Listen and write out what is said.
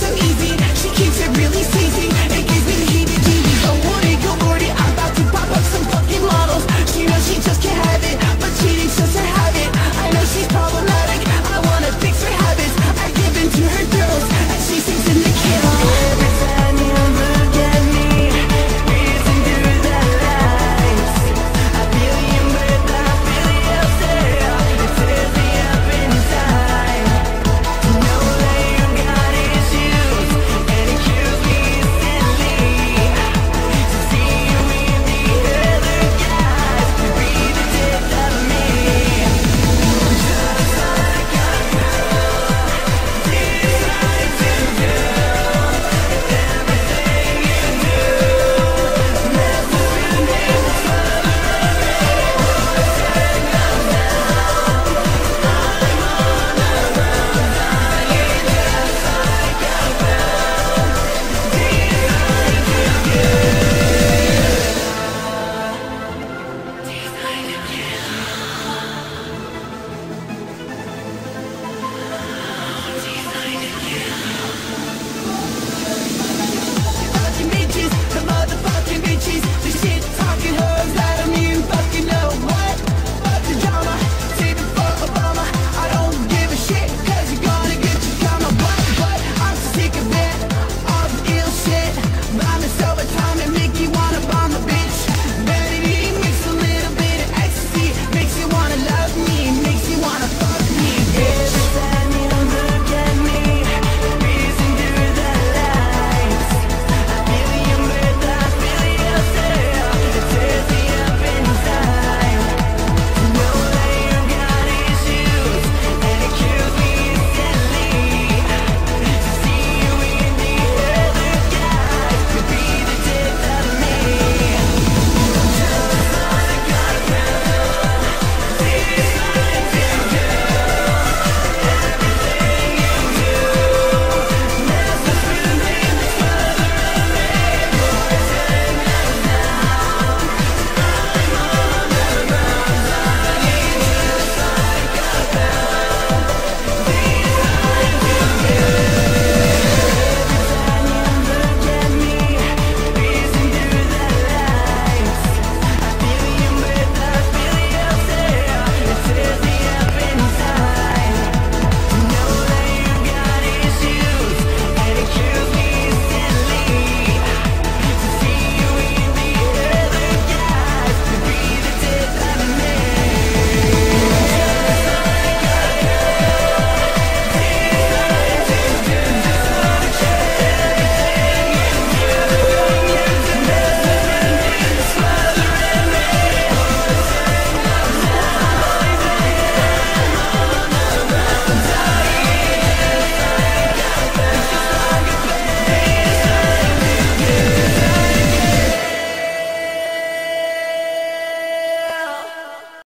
so easy, she keeps it